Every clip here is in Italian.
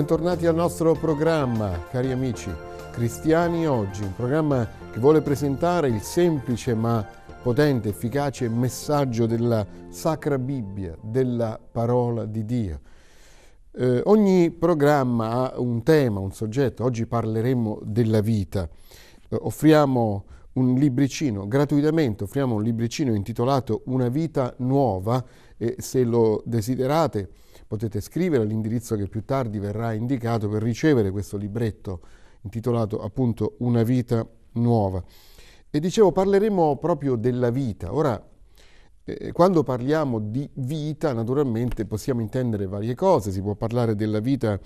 Bentornati al nostro programma, cari amici. Cristiani oggi, un programma che vuole presentare il semplice ma potente, efficace messaggio della Sacra Bibbia, della parola di Dio. Eh, ogni programma ha un tema, un soggetto. Oggi parleremo della vita. Eh, offriamo un libricino gratuitamente, offriamo un libricino intitolato Una vita nuova e se lo desiderate potete scrivere all'indirizzo che più tardi verrà indicato per ricevere questo libretto intitolato appunto Una vita nuova. E dicevo, parleremo proprio della vita. Ora, eh, quando parliamo di vita, naturalmente possiamo intendere varie cose, si può parlare della vita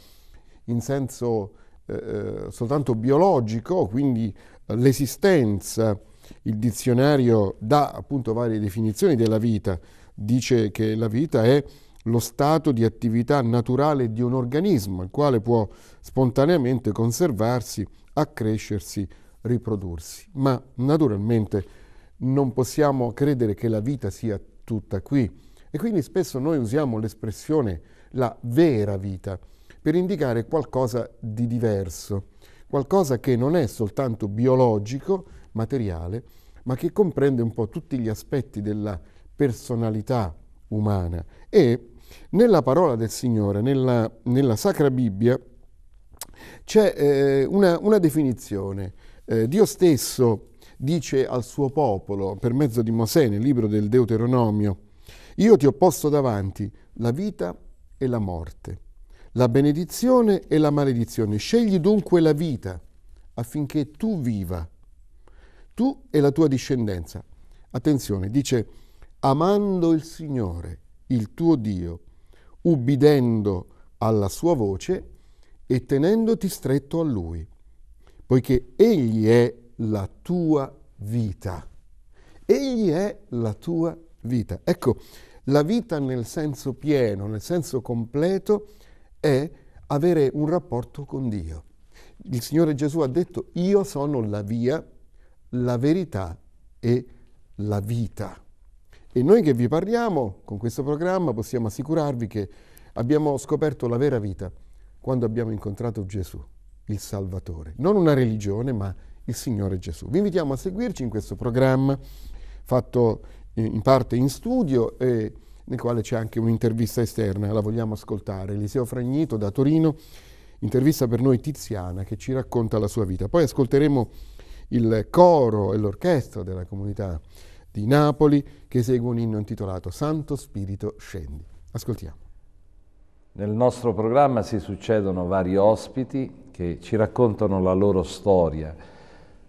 in senso eh, eh soltanto biologico, quindi l'esistenza, il dizionario dà appunto varie definizioni della vita, dice che la vita è lo stato di attività naturale di un organismo, il quale può spontaneamente conservarsi, accrescersi, riprodursi. Ma naturalmente non possiamo credere che la vita sia tutta qui e quindi spesso noi usiamo l'espressione la vera vita per indicare qualcosa di diverso, qualcosa che non è soltanto biologico, materiale, ma che comprende un po' tutti gli aspetti della personalità umana e nella parola del Signore, nella, nella Sacra Bibbia, c'è eh, una, una, definizione. Eh, Dio stesso dice al suo popolo, per mezzo di Mosè, nel libro del Deuteronomio, io ti ho posto davanti la vita e la morte, la benedizione e la maledizione. Scegli dunque la vita affinché tu viva, tu e la tua discendenza. Attenzione, dice, amando il Signore, il tuo Dio, ubbidendo alla sua voce e tenendoti stretto a Lui, poiché Egli è la tua vita. Egli è la tua vita. Ecco, la vita nel senso pieno, nel senso completo, è avere un rapporto con Dio. Il Signore Gesù ha detto, io sono la via, la verità e la vita. E noi che vi parliamo con questo programma possiamo assicurarvi che abbiamo scoperto la vera vita quando abbiamo incontrato Gesù, il Salvatore. Non una religione, ma il Signore Gesù. Vi invitiamo a seguirci in questo programma fatto in parte in studio e nel quale c'è anche un'intervista esterna, la vogliamo ascoltare. Eliseo Fragnito da Torino, intervista per noi Tiziana che ci racconta la sua vita. Poi ascolteremo il coro e l'orchestra della comunità di Napoli che esegue un inno intitolato Santo Spirito scendi. Ascoltiamo. Nel nostro programma si succedono vari ospiti che ci raccontano la loro storia,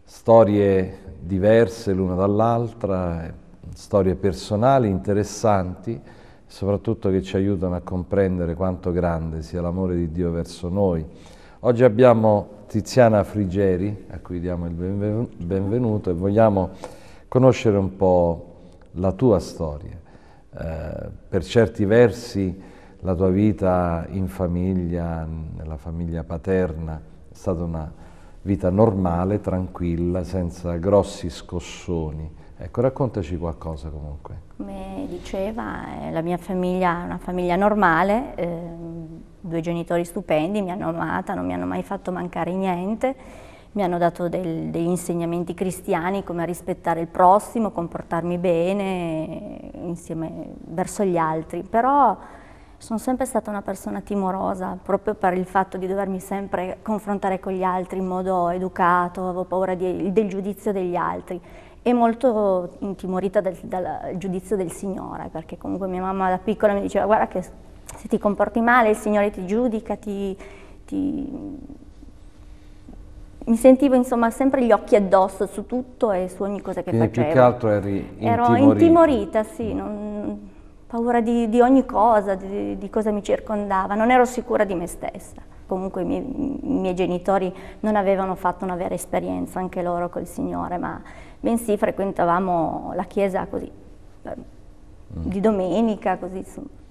storie diverse l'una dall'altra, storie personali interessanti, soprattutto che ci aiutano a comprendere quanto grande sia l'amore di Dio verso noi. Oggi abbiamo Tiziana Frigeri, a cui diamo il benvenuto, e vogliamo conoscere un po' la tua storia. Eh, per certi versi la tua vita in famiglia, nella famiglia paterna, è stata una vita normale, tranquilla, senza grossi scossoni. Ecco, raccontaci qualcosa comunque. Come diceva, la mia famiglia è una famiglia normale, eh, due genitori stupendi, mi hanno amata, non mi hanno mai fatto mancare niente mi hanno dato del, degli insegnamenti cristiani come a rispettare il prossimo, comportarmi bene insieme verso gli altri, però sono sempre stata una persona timorosa, proprio per il fatto di dovermi sempre confrontare con gli altri in modo educato, avevo paura di, del giudizio degli altri. E molto intimorita del, dal giudizio del Signore, perché comunque mia mamma da piccola mi diceva guarda che se ti comporti male il Signore ti giudica, ti, ti mi sentivo insomma sempre gli occhi addosso su tutto e su ogni cosa che Quindi facevo. più che altro eri intimorita. Ero intimorita, sì, non, paura di, di, ogni cosa, di, di, cosa mi circondava, non ero sicura di me stessa. Comunque i miei, i miei, genitori non avevano fatto una vera esperienza, anche loro col Signore, ma bensì frequentavamo la chiesa così, mm. di domenica, così insomma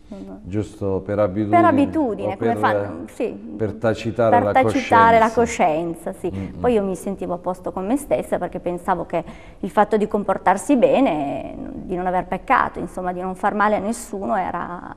Giusto per abitudine? Per abitudine, come per, fanno, sì. Per tacitare, per la, tacitare coscienza. la coscienza. sì. Mm -hmm. Poi io mi sentivo a posto con me stessa perché pensavo che il fatto di comportarsi bene, di non aver peccato, insomma di non far male a nessuno era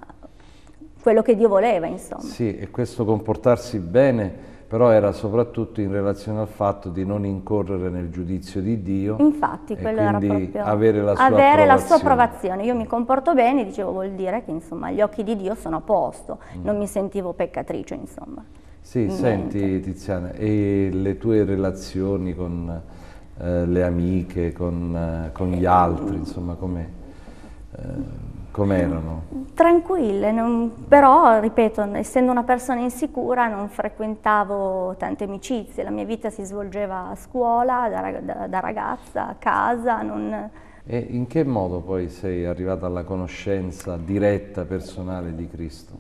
quello che Dio voleva, insomma. Sì, e questo comportarsi bene però era soprattutto in relazione al fatto di non incorrere nel giudizio di Dio. Infatti, quello era proprio avere la sua avere approvazione. La sua approvazione. Io mi comporto bene, dicevo, vuol dire che insomma gli occhi di Dio sono a posto, mm. non mi sentivo peccatrice, insomma. Sì, Niente. senti Tiziana, e le tue relazioni con eh, le amiche, con, eh, con, gli altri, insomma, come... Eh, Com'erano? Tranquille, non, però ripeto, essendo una persona insicura non frequentavo tante amicizie, la mia vita si svolgeva a scuola, da, da, da ragazza, a casa. Non... E in che modo poi sei arrivata alla conoscenza diretta, personale di Cristo?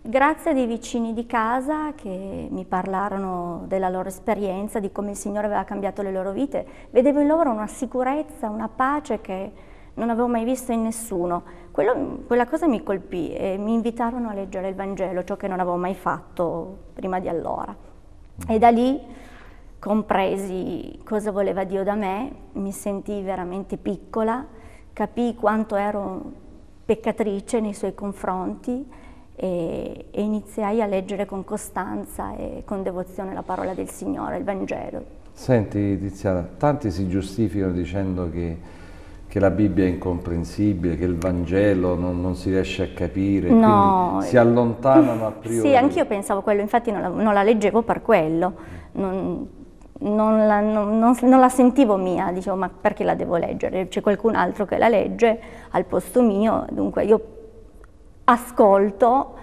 Grazie a dei vicini di casa che mi parlarono della loro esperienza, di come il Signore aveva cambiato le loro vite, vedevo in loro una sicurezza, una pace che non avevo mai visto in nessuno. Quello, quella cosa mi colpì e mi invitarono a leggere il Vangelo, ciò che non avevo mai fatto prima di allora. E da lì compresi cosa voleva Dio da me, mi sentii veramente piccola, capii quanto ero peccatrice nei suoi confronti e, e iniziai a leggere con costanza e con devozione la parola del Signore, il Vangelo. Senti Tiziana, tanti si giustificano dicendo che che la Bibbia è incomprensibile, che il Vangelo non, non si riesce a capire, no. si allontanano a priori. Sì, anch'io pensavo quello, infatti non la, non la leggevo per quello, non, non, la, non, la, sentivo mia, dicevo ma perché la devo leggere? C'è qualcun altro che la legge al posto mio, dunque io ascolto,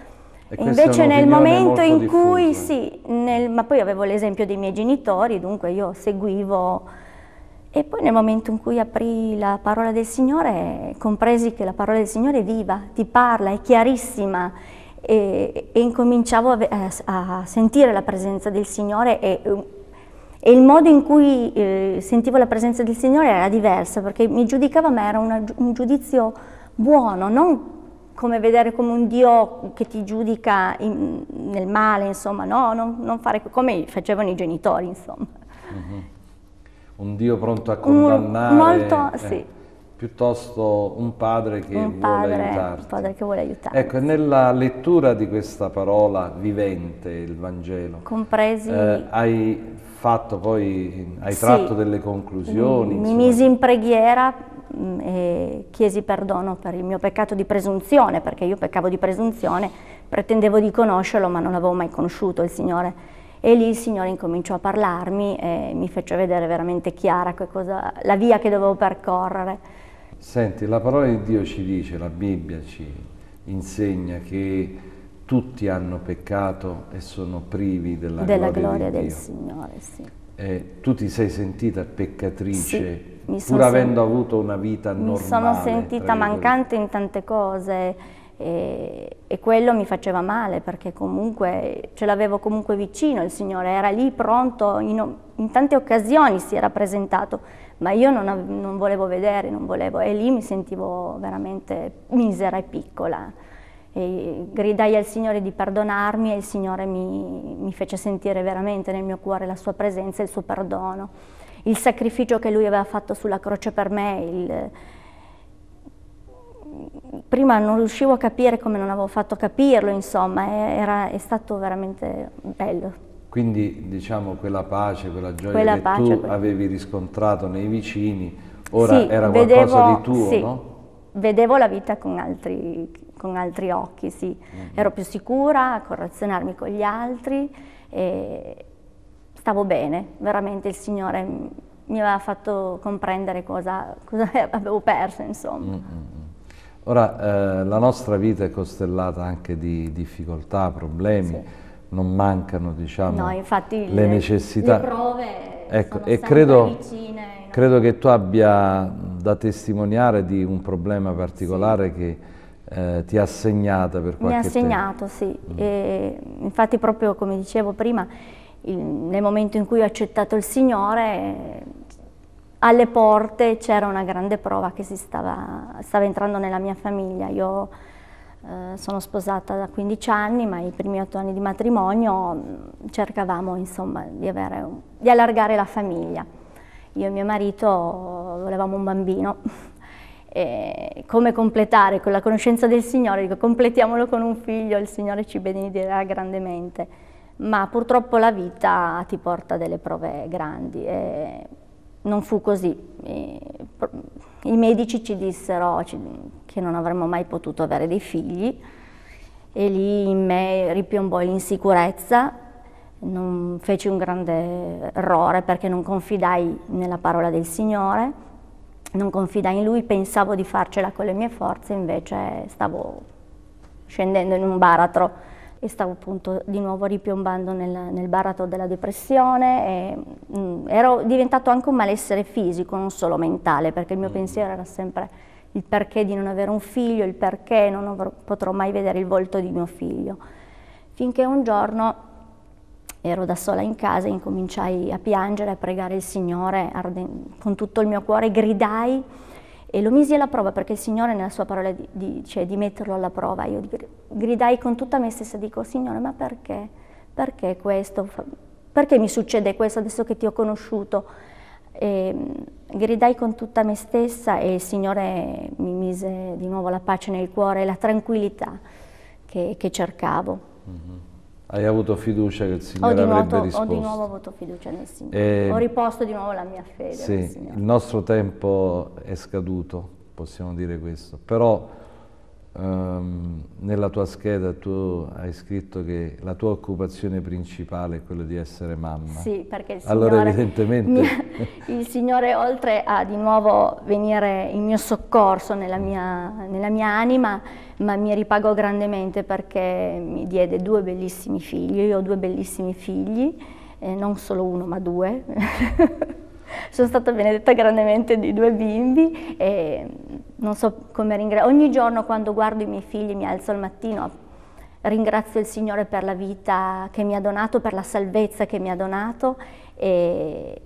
invece nel momento in diffusa. cui sì, nel, ma poi avevo l'esempio dei miei genitori, dunque io seguivo e poi nel momento in cui aprì la parola del Signore, compresi che la parola del Signore è viva, ti parla, è chiarissima e, e incominciavo a, a, sentire la presenza del Signore e, e il modo in cui eh, sentivo la presenza del Signore era diverso perché mi giudicava ma era una, un giudizio buono, non come vedere come un Dio che ti giudica in, nel male, insomma, no, non, non fare come facevano i genitori, insomma. Mm -hmm un Dio pronto a condannare, un, molto, eh, sì. piuttosto un padre che un vuole aiutarti. Un padre che vuole aiutarti. Ecco, nella lettura di questa parola vivente, il Vangelo, compresi... Eh, hai fatto poi, hai sì. tratto delle conclusioni? Mi, mi misi in preghiera mm, e chiesi perdono per il mio peccato di presunzione, perché io peccavo di presunzione, pretendevo di conoscerlo ma non l'avevo mai conosciuto il Signore e lì il Signore incominciò a parlarmi e mi fece vedere veramente chiara cosa, la via che dovevo percorrere. Senti, la parola di Dio ci dice, la Bibbia ci insegna che tutti hanno peccato e sono privi della, della gloria, gloria del Signore. Sì. E tu ti sei sentita peccatrice, sì, pur avendo avuto una vita normale? Mi sono sentita mancante in tante cose e, e, quello mi faceva male perché comunque ce l'avevo comunque vicino, il Signore era lì pronto, in, in tante occasioni si era presentato, ma io non, non, volevo vedere, non volevo, e lì mi sentivo veramente misera e piccola. E gridai al Signore di perdonarmi e il Signore mi, mi fece sentire veramente nel mio cuore la sua presenza e il suo perdono. Il sacrificio che Lui aveva fatto sulla croce per me, il, prima non riuscivo a capire come non avevo fatto capirlo, insomma, era, è stato veramente bello. Quindi diciamo quella pace, quella gioia quella che pace, tu quella... avevi riscontrato nei vicini, ora sì, era qualcosa vedevo, di tuo, sì, no? Vedevo la vita con altri, con altri occhi, sì. Mm -hmm. Ero più sicura a correzionarmi con gli altri e stavo bene, veramente il Signore mi aveva fatto comprendere cosa, cosa avevo perso, insomma. Mm -hmm. Ora, eh, la nostra vita è costellata anche di difficoltà, problemi, sì. non mancano diciamo, no, infatti, le, necessità. Le prove ecco, e credo, vicine. Credo che tu abbia da testimoniare di un problema particolare sì. che eh, ti ha segnata per qualche tempo. Mi ha segnato, sì. Mm. E, infatti proprio come dicevo prima, il, nel momento in cui ho accettato il Signore alle porte c'era una grande prova che stava, stava, entrando nella mia famiglia. Io eh, sono sposata da 15 anni, ma i primi 8 anni di matrimonio mm, cercavamo insomma, di, avere, di allargare la famiglia. Io e mio marito volevamo un bambino E come completare con la conoscenza del Signore, dico completiamolo con un figlio, il Signore ci benedirà grandemente, ma purtroppo la vita ti porta delle prove grandi e non fu così. I medici ci dissero che non avremmo mai potuto avere dei figli e lì in me ripiombò l'insicurezza, non feci un grande errore perché non confidai nella parola del Signore, non confidai in Lui, pensavo di farcela con le mie forze, invece stavo scendendo in un baratro e stavo appunto di nuovo ripiombando nel, nel baratro della depressione e mh, mm, ero diventato anche un malessere fisico, non solo mentale, perché il mio mm. pensiero era sempre il perché di non avere un figlio, il perché non avrò, potrò mai vedere il volto di mio figlio. Finché un giorno ero da sola in casa e incominciai a piangere, a pregare il Signore con tutto il mio cuore, gridai e lo misi alla prova perché il Signore nella sua parola dice di metterlo alla prova. Io gridai con tutta me stessa, dico Signore ma perché? Perché questo? Perché mi succede questo adesso che ti ho conosciuto? E gridai con tutta me stessa e il Signore mi mise di nuovo la pace nel cuore e la tranquillità che, che cercavo. Mm-hmm. Hai avuto fiducia che il Signore nuovo, avrebbe risposto? Ho di nuovo avuto fiducia nel Signore, e... Eh, ho riposto di nuovo la mia fede. Sì, il nostro tempo è scaduto, possiamo dire questo, però um, nella tua scheda tu hai scritto che la tua occupazione principale è quella di essere mamma. Sì, perché il Signore, allora evidentemente... Il Signore oltre a di nuovo venire in mio soccorso nella mia, nella mia anima, ma mi ripagò grandemente perché mi diede due bellissimi figli, io ho due bellissimi figli, eh, non solo uno ma due. Sono stata benedetta grandemente di due bimbi e non so come ringraziare. Ogni giorno quando guardo i miei figli mi alzo al mattino, ringrazio il Signore per la vita che mi ha donato, per la salvezza che mi ha donato e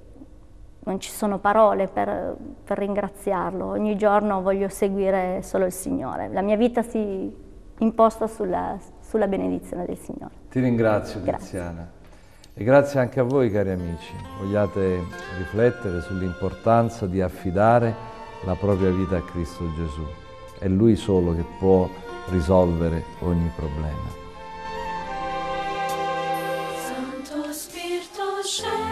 non ci sono parole per, per ringraziarlo. Ogni giorno voglio seguire solo il Signore. La mia vita si imposta sulla, sulla benedizione del Signore. Ti ringrazio, Tiziana. E grazie anche a voi cari amici, vogliate riflettere sull'importanza di affidare la propria vita a Cristo Gesù. È Lui solo che può risolvere ogni problema. Bene,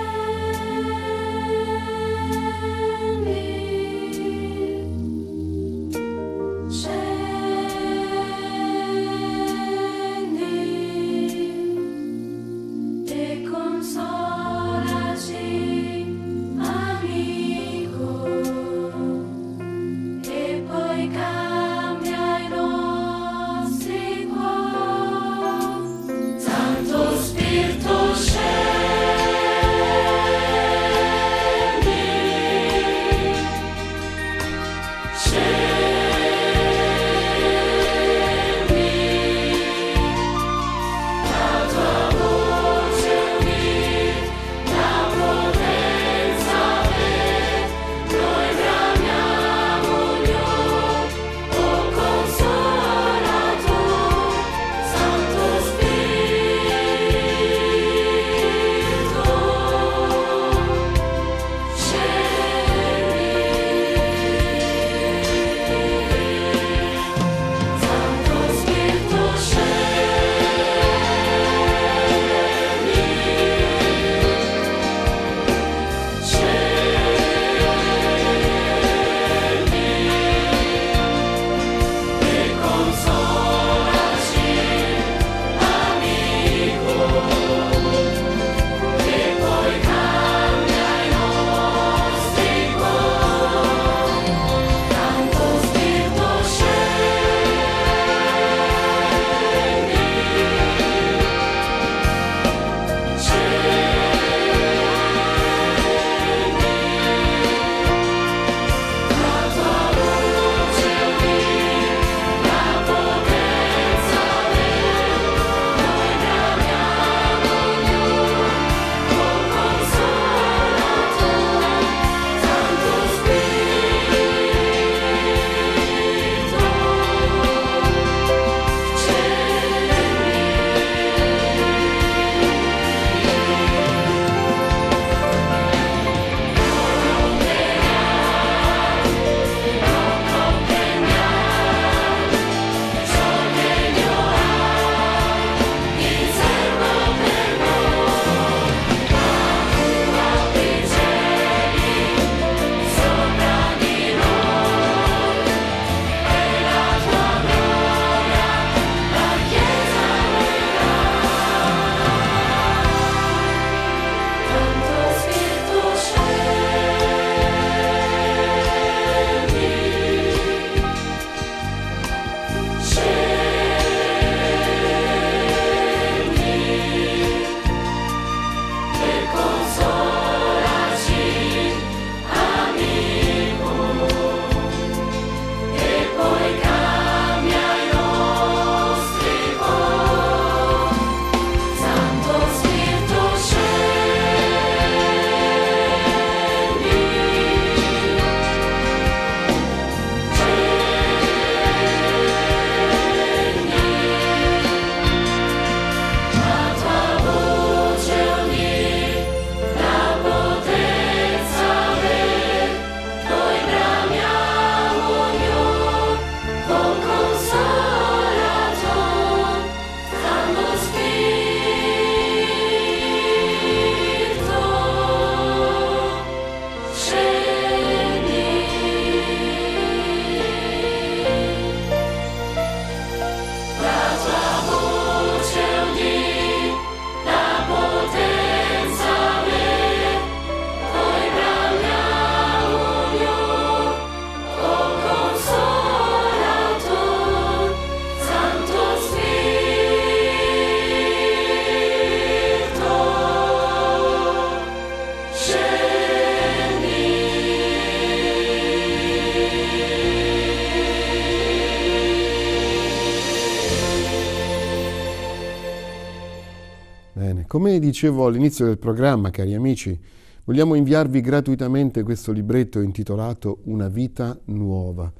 come dicevo all'inizio del programma, cari amici, vogliamo inviarvi gratuitamente questo libretto intitolato Una vita nuova,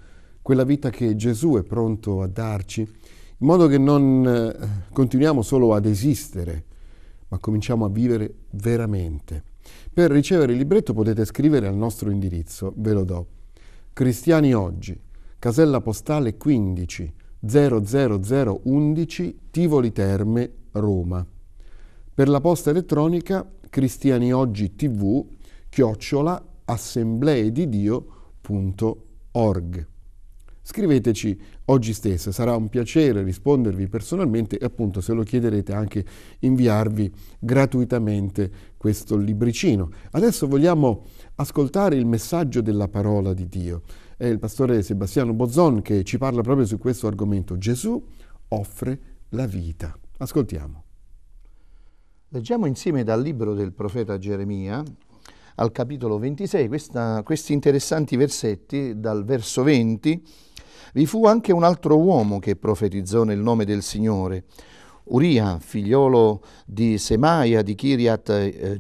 quella vita che Gesù è pronto a darci, in modo che non eh, continuiamo solo ad esistere, ma cominciamo a vivere veramente. Per ricevere il libretto potete scrivere al nostro indirizzo, ve lo do. Cristiani Oggi, casella postale 15 00011 Tivoli Terme, Roma. Per la posta elettronica Cristiani Oggi TV chiocciola assembleedidio.org. Scriveteci oggi stesso, sarà un piacere rispondervi personalmente e appunto se lo chiederete anche inviarvi gratuitamente questo libricino. Adesso vogliamo ascoltare il messaggio della parola di Dio. È il pastore Sebastiano Bozzon che ci parla proprio su questo argomento. Gesù offre la vita. Ascoltiamo. Leggiamo insieme dal libro del profeta Geremia, al capitolo 26, questa, questi interessanti versetti, dal verso 20. Vi fu anche un altro uomo che profetizzò nel nome del Signore, Uria, figliolo di Semaia di Kiriat eh,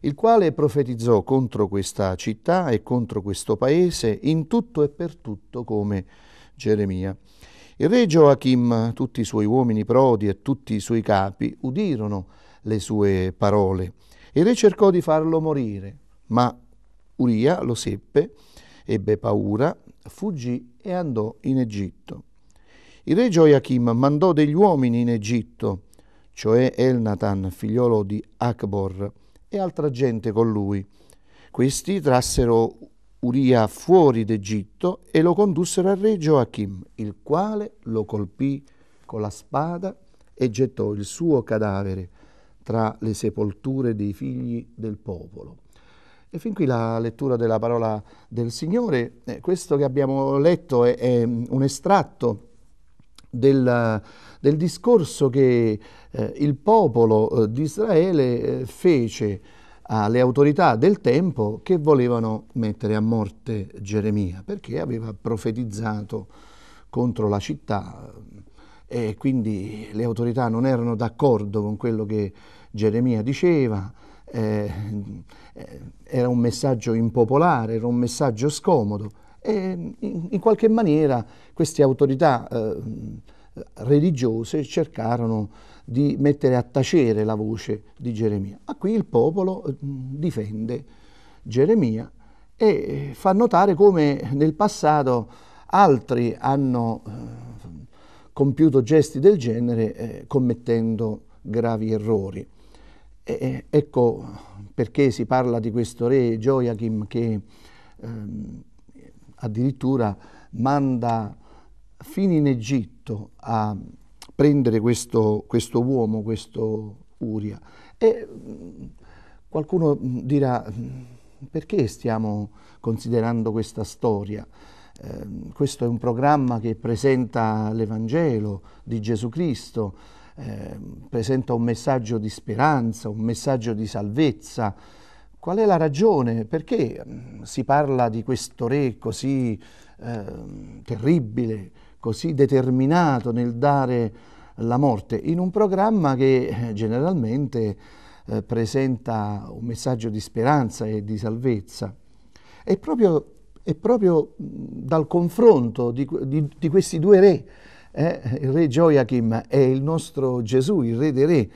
il quale profetizzò contro questa città e contro questo paese in tutto e per tutto come Geremia. Il re Joachim, tutti i suoi uomini prodi e tutti i suoi capi udirono le sue parole. Il re cercò di farlo morire, ma Uria lo seppe, ebbe paura, fuggì e andò in Egitto. Il re Joachim mandò degli uomini in Egitto, cioè Elnatan, figliolo di Akbor, e altra gente con lui. Questi trassero Uria fuori d'Egitto e lo condussero al re Joachim, il quale lo colpì con la spada e gettò il suo cadavere tra le sepolture dei figli del popolo. E fin qui la lettura della parola del Signore. Eh, questo che abbiamo letto è, è un estratto del, del discorso che eh, il popolo eh, di Israele eh, fece alle autorità del tempo che volevano mettere a morte Geremia perché aveva profetizzato contro la città e quindi le autorità non erano d'accordo con quello che Geremia diceva, eh, eh, era un messaggio impopolare, era un messaggio scomodo e in, in qualche maniera queste autorità eh, religiose cercarono di mettere a tacere la voce di Geremia. Ma qui il popolo eh, difende Geremia e fa notare come nel passato altri hanno eh, compiuto gesti del genere eh, commettendo gravi errori. E, ecco perché si parla di questo re Joachim che ehm, addirittura manda fino in Egitto a prendere questo, questo uomo, questo Uria. E mm, qualcuno dirà perché stiamo considerando questa storia? Eh, questo è un programma che presenta l'Evangelo di Gesù Cristo, eh, presenta un messaggio di speranza, un messaggio di salvezza. Qual è la ragione? Perché mm, si parla di questo re così eh, terribile, così determinato nel dare la morte, in un programma che eh, generalmente eh, presenta un messaggio di speranza e di salvezza. È proprio, è proprio dal confronto di, di, di questi due re, eh, il re Joachim e il nostro Gesù, il re dei re,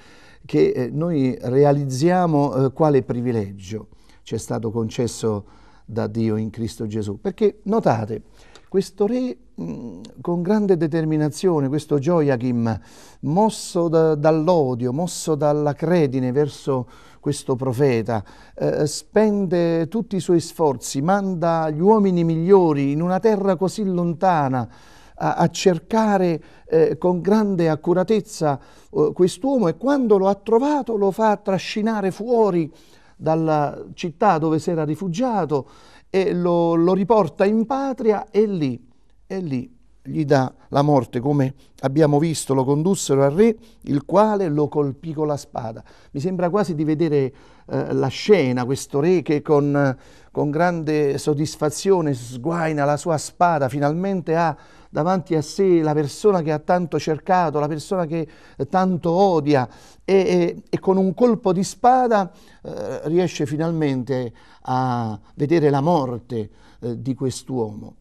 che eh, noi realizziamo eh, quale privilegio ci è stato concesso da Dio in Cristo Gesù. Perché notate, questo re mh, con grande determinazione, questo Joachim, mosso da, dall'odio, mosso dalla credine verso questo profeta, eh, spende tutti i suoi sforzi, manda gli uomini migliori in una terra così lontana a, a cercare eh, con grande accuratezza eh, quest'uomo e quando lo ha trovato lo fa trascinare fuori dalla città dove si era rifugiato e lo, lo riporta in patria e lì, e lì gli dà la morte, come abbiamo visto, lo condussero al re, il quale lo colpì con la spada. Mi sembra quasi di vedere eh, la scena, questo re che con, con grande soddisfazione sguaina la sua spada, finalmente ha davanti a sé la persona che ha tanto cercato, la persona che tanto odia e, e, e con un colpo di spada eh, riesce finalmente a vedere la morte eh, di quest'uomo.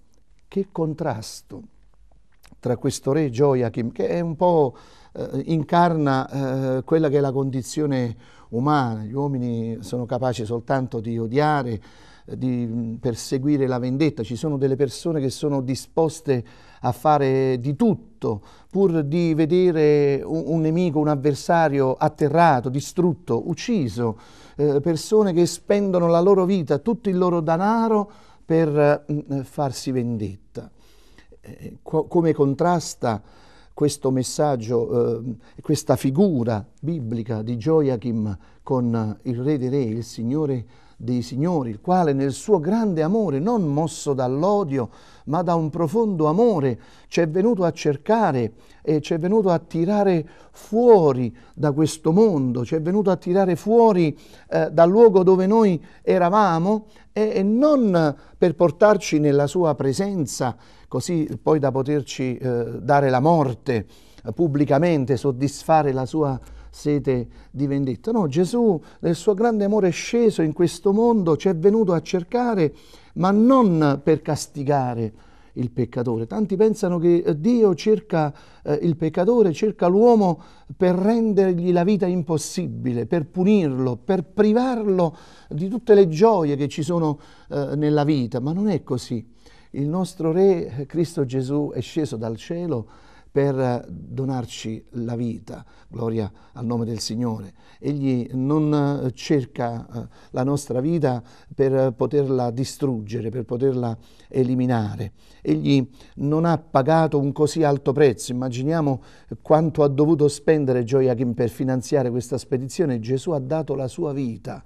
Che contrasto tra questo re Joachim, che è un po' eh, incarna eh, quella che è la condizione umana, gli uomini sono capaci soltanto di odiare, eh, di perseguire la vendetta, ci sono delle persone che sono disposte a fare di tutto pur di vedere un, un nemico, un avversario atterrato, distrutto, ucciso, eh, persone che spendono la loro vita, tutto il loro denaro per eh, farsi vendetta. Eh, co come contrasta questo messaggio, eh, questa figura biblica di Joachim con il re dei re, il Signore dei Signori, il quale nel suo grande amore, non mosso dall'odio, ma da un profondo amore, ci è venuto a cercare e ci è venuto a tirare fuori da questo mondo, ci è venuto a tirare fuori eh, dal luogo dove noi eravamo e, e, non per portarci nella sua presenza, così poi da poterci eh, dare la morte eh, pubblicamente, soddisfare la sua sete di vendetta. No, Gesù nel suo grande amore è sceso in questo mondo, ci è venuto a cercare, ma non per castigare il peccatore. Tanti pensano che Dio cerca eh, il peccatore, cerca l'uomo per rendergli la vita impossibile, per punirlo, per privarlo di tutte le gioie che ci sono eh, nella vita, ma non è così. Il nostro Re Cristo Gesù è sceso dal cielo per donarci la vita. Gloria al nome del Signore. Egli non cerca eh, la nostra vita per poterla distruggere, per poterla eliminare. Egli non ha pagato un così alto prezzo. Immaginiamo quanto ha dovuto spendere Joachim per finanziare questa spedizione. Gesù ha dato la sua vita.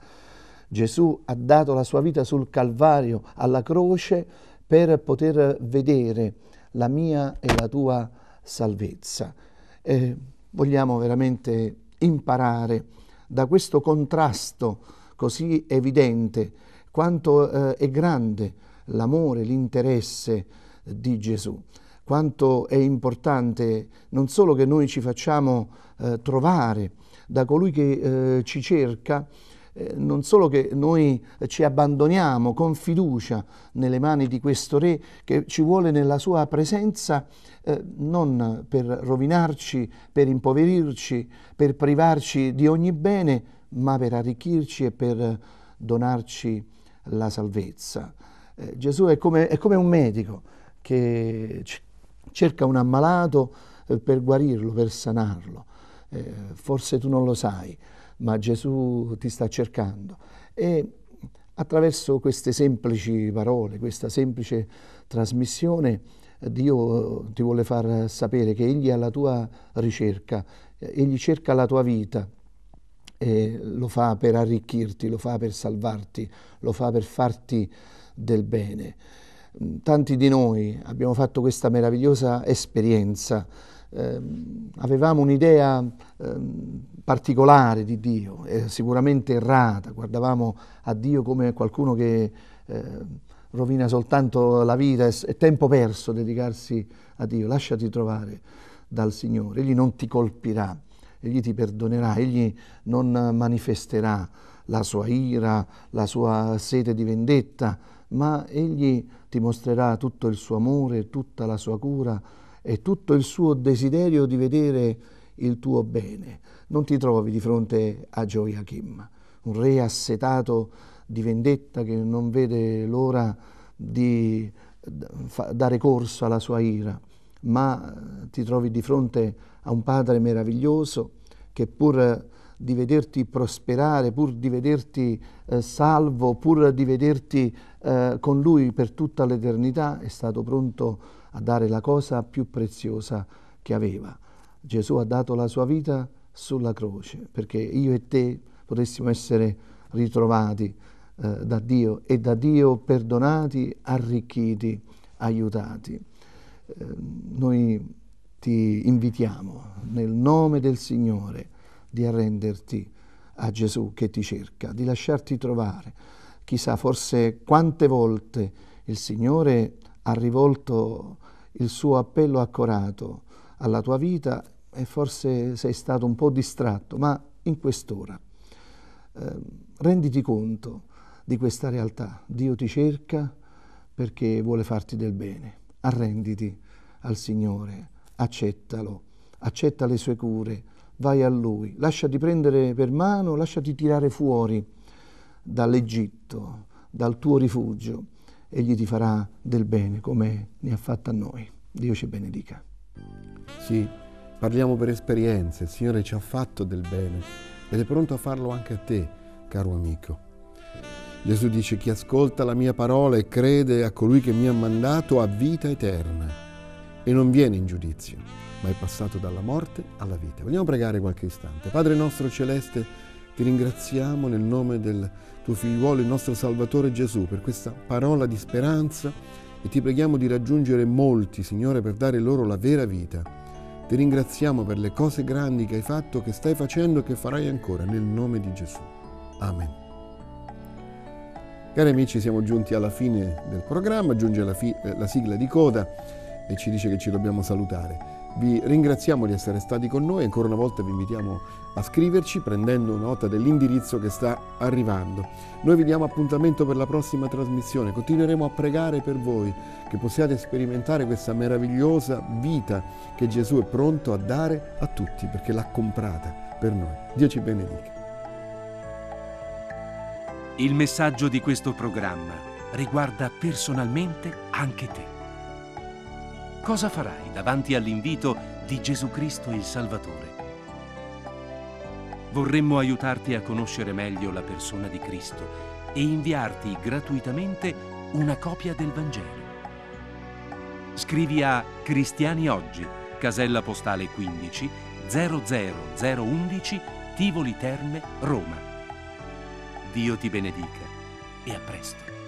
Gesù ha dato la sua vita sul Calvario, alla croce, per poter vedere la mia e la tua vita salvezza. Eh, vogliamo veramente imparare da questo contrasto così evidente quanto eh, è grande l'amore, l'interesse di Gesù, quanto è importante non solo che noi ci facciamo eh, trovare da colui che eh, ci cerca, eh, non solo che noi ci abbandoniamo con fiducia nelle mani di questo Re che ci vuole nella sua presenza eh, non per rovinarci, per impoverirci, per privarci di ogni bene, ma per arricchirci e per donarci la salvezza. Eh, Gesù è come, è come, un medico che cerca un ammalato eh, per guarirlo, per sanarlo. Eh, forse tu non lo sai, ma Gesù ti sta cercando. E attraverso queste semplici parole, questa semplice trasmissione, Dio ti vuole far sapere che Egli è alla tua ricerca, Egli cerca la tua vita e lo fa per arricchirti, lo fa per salvarti, lo fa per farti del bene. Tanti di noi abbiamo fatto questa meravigliosa esperienza, eh, avevamo un'idea eh, particolare di Dio, sicuramente errata, guardavamo a Dio come qualcuno che eh, rovina soltanto la vita, è, tempo perso dedicarsi a Dio, lasciati trovare dal Signore, Egli non ti colpirà, Egli ti perdonerà, Egli non manifesterà la sua ira, la sua sete di vendetta, ma Egli ti mostrerà tutto il suo amore, tutta la sua cura e tutto il suo desiderio di vedere il tuo bene. Non ti trovi di fronte a Joachim, un re assetato di vendetta che non vede l'ora di dare corso alla sua ira, ma ti trovi di fronte a un Padre meraviglioso che pur di vederti prosperare, pur di vederti eh, salvo, pur di vederti eh, con Lui per tutta l'eternità, è stato pronto a dare la cosa più preziosa che aveva. Gesù ha dato la sua vita sulla croce perché io e te potessimo essere ritrovati eh, da Dio e da Dio perdonati, arricchiti, aiutati. eh, noi ti invitiamo nel nome del Signore di arrenderti a Gesù che ti cerca, di lasciarti trovare. Chissà, forse quante volte il Signore ha rivolto il suo appello accorato alla tua vita e forse sei stato un po' distratto, ma in quest'ora eh, renditi conto di questa realtà. Dio ti cerca perché vuole farti del bene. Arrenditi al Signore, accettalo, accetta le sue cure, vai a Lui, lasciati prendere per mano, lasciati tirare fuori dall'Egitto, dal tuo rifugio. Egli ti farà del bene come ne ha fatto a noi. Dio ci benedica. Sì, parliamo per esperienze, il Signore ci ha fatto del bene ed è pronto a farlo anche a te, caro amico. Gesù dice chi ascolta la mia parola e crede a colui che mi ha mandato ha vita eterna e non viene in giudizio, ma è passato dalla morte alla vita. Vogliamo pregare qualche istante. Padre nostro celeste, ti ringraziamo nel nome del tuo figliuolo, il nostro Salvatore Gesù, per questa parola di speranza e ti preghiamo di raggiungere molti, Signore, per dare loro la vera vita. Ti ringraziamo per le cose grandi che hai fatto, che stai facendo e che farai ancora, nel nome di Gesù. Amen. Cari amici, siamo giunti alla fine del programma, giunge la, fi- la sigla di coda e ci dice che ci dobbiamo salutare. Vi ringraziamo di essere stati con noi, ancora una volta vi invitiamo a scriverci prendendo nota dell'indirizzo che sta arrivando. Noi vi diamo appuntamento per la prossima trasmissione, continueremo a pregare per voi che possiate sperimentare questa meravigliosa vita che Gesù è pronto a dare a tutti perché l'ha comprata per noi. Dio ci benedica. Il messaggio di questo programma riguarda personalmente anche te. Cosa farai davanti all'invito di Gesù Cristo il Salvatore? Vorremmo aiutarti a conoscere meglio la persona di Cristo e inviarti gratuitamente una copia del Vangelo. Scrivi a Cristiani Oggi, casella postale 15 00011 Tivoli Terme, Roma. Dio ti benedica e a presto.